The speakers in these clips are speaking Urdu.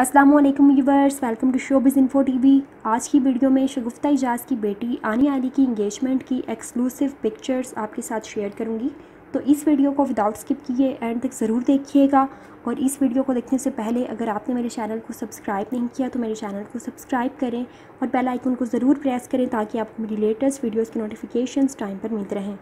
السلام علیکم viewers, welcome to showbiz info TV. آج کی ویڈیو میں شگفتہ اجاز کی بیٹی آنی علی کی انگیجمنٹ کی ایکسکلوسیو پکچرز آپ کے ساتھ شیئر کروں گی۔ تو اس ویڈیو کو وداؤٹ سکپ کیے اینڈ تک ضرور دیکھیے گا۔ اور اس ویڈیو کو دیکھنے سے پہلے اگر آپ نے میرے چینل کو سبسکرائب نہیں کیا تو میرے چینل کو سبسکرائب کریں اور بیل آئیکن کو ضرور پریس کریں تاکہ آپ کو میری لیٹسٹ ویڈیوز کی نوٹیفیکیشنز ٹائم پر ملتے رہیں۔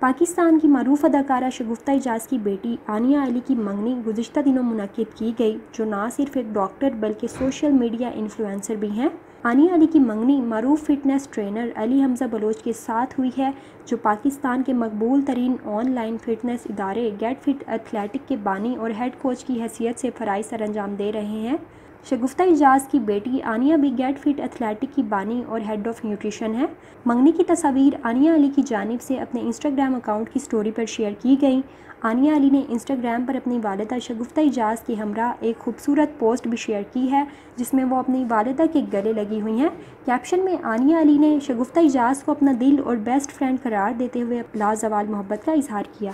پاکستان کی معروف اداکارہ شگفتہ اجاز کی بیٹی آنیہ علی کی منگنی گزشتہ دنوں منعقد کی گئی، جو نہ صرف ایک ڈاکٹر بلکہ سوشل میڈیا انفلوئنسر بھی ہیں۔ آنیہ علی کی منگنی معروف فٹنس ٹرینر علی حمزہ بلوچ کے ساتھ ہوئی ہے، جو پاکستان کے مقبول ترین آن لائن فٹنس ادارے گیٹ فٹ ایتھلیٹک کے بانی اور ہیڈ کوچ کی حیثیت سے فرائض سر انجام دے رہے ہیں۔ شگفتہ اجاز کی بیٹی آنیہ بھی گیٹ فٹ ایتھلیٹک کی بانی اور ہیڈ آف نیوٹریشن ہے۔ منگنی کی تصاویر آنیہ علی کی جانب سے اپنے انسٹاگرام اکاؤنٹ کی سٹوری پر شیئر کی گئی آنیہ علی نے انسٹاگرام پر اپنی والدہ شگفتہ اجاز کی ہمراہ ایک خوبصورت پوسٹ بھی شیئر کی ہے، جس میں وہ اپنی والدہ کے گلے لگی ہوئی ہیں۔ کیپشن میں آنیہ علی نے شگفتہ اجاز کو اپنا دل اور بیسٹ فرینڈ قرار دیتے ہوئے لازوال محبت کا اظہار کیا۔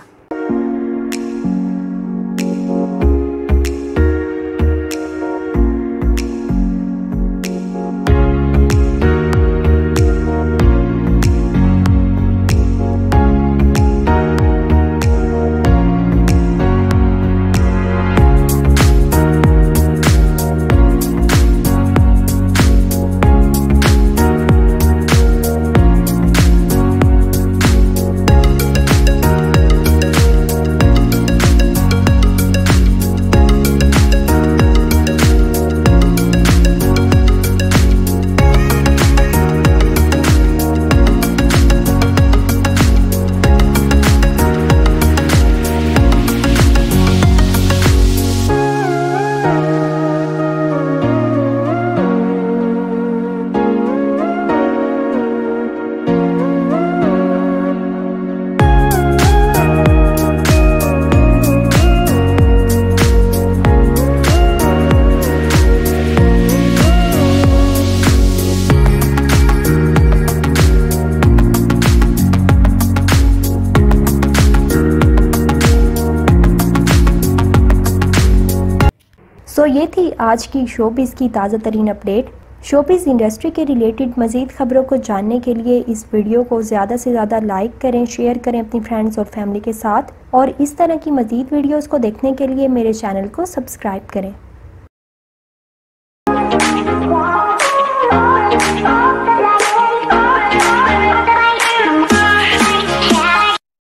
سو یہ تھی آج کی شو پیز کی تازہ ترین اپڈیٹ۔ شو پیز انڈسٹری کے ریلیٹڈ مزید خبروں کو جاننے کے لیے اس ویڈیو کو زیادہ سے زیادہ لائک کریں، شیئر کریں اپنی فرینڈز اور فیملی کے ساتھ۔ اور اس طرح کی مزید ویڈیوز کو دیکھنے کے لیے میرے چینل کو سبسکرائب کریں۔